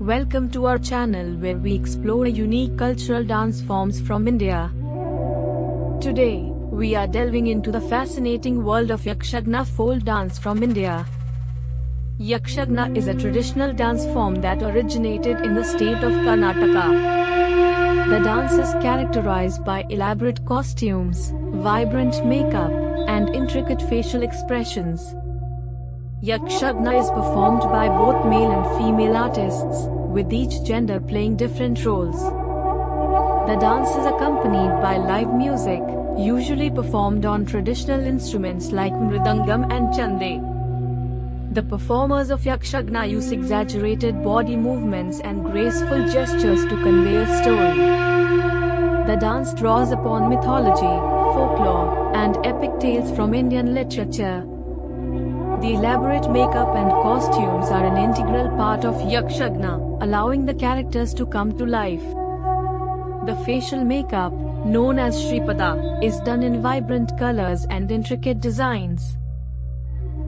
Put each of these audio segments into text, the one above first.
Welcome to our channel where we explore unique cultural dance forms from India. Today, we are delving into the fascinating world of Yakshagana folk dance from India. Yakshagana is a traditional dance form that originated in the state of Karnataka. The dance is characterized by elaborate costumes, vibrant makeup, and intricate facial expressions. Yakshagana is performed by both male and female artists, with each gender playing different roles. The dance is accompanied by live music, usually performed on traditional instruments like mridangam and chande. The performers of Yakshagana use exaggerated body movements and graceful gestures to convey a story. The dance draws upon mythology, folklore, and epic tales from Indian literature. The elaborate makeup and costumes are an integral part of Yakshagana, allowing the characters to come to life. The facial makeup, known as Shripada, is done in vibrant colors and intricate designs.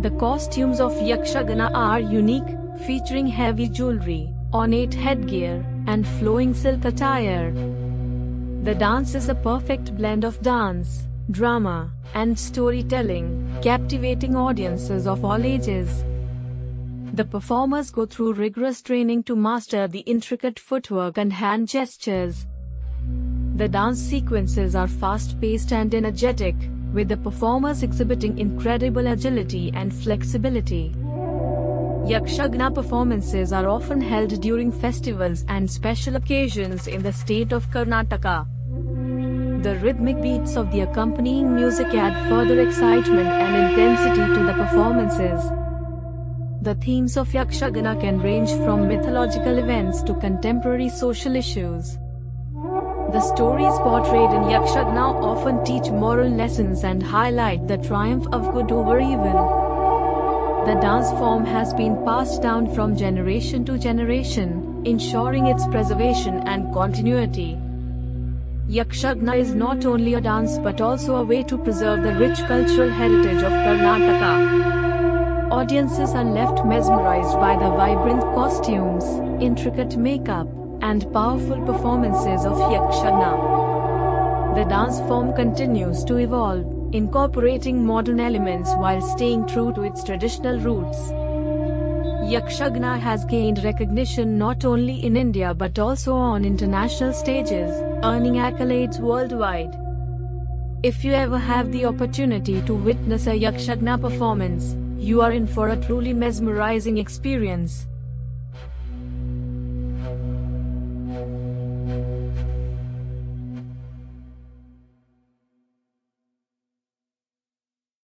The costumes of Yakshagana are unique, featuring heavy jewelry, ornate headgear, and flowing silk attire. The dance is a perfect blend of dance, drama, and storytelling, captivating audiences of all ages. The performers go through rigorous training to master the intricate footwork and hand gestures. The dance sequences are fast paced and energetic, with the performers exhibiting incredible agility and flexibility. Yakshagana performances are often held during festivals and special occasions in the state of Karnataka. The rhythmic beats of the accompanying music add further excitement and intensity to the performances. The themes of Yakshagana can range from mythological events to contemporary social issues. The stories portrayed in Yakshagana often teach moral lessons and highlight the triumph of good over evil. The dance form has been passed down from generation to generation, ensuring its preservation and continuity. Yakshagana is not only a dance but also a way to preserve the rich cultural heritage of Karnataka. Audiences are left mesmerized by the vibrant costumes, intricate makeup, and powerful performances of Yakshagana. The dance form continues to evolve, incorporating modern elements while staying true to its traditional roots. Yakshagana has gained recognition not only in India but also on international stages, earning accolades worldwide. If you ever have the opportunity to witness a Yakshagana performance, you are in for a truly mesmerizing experience.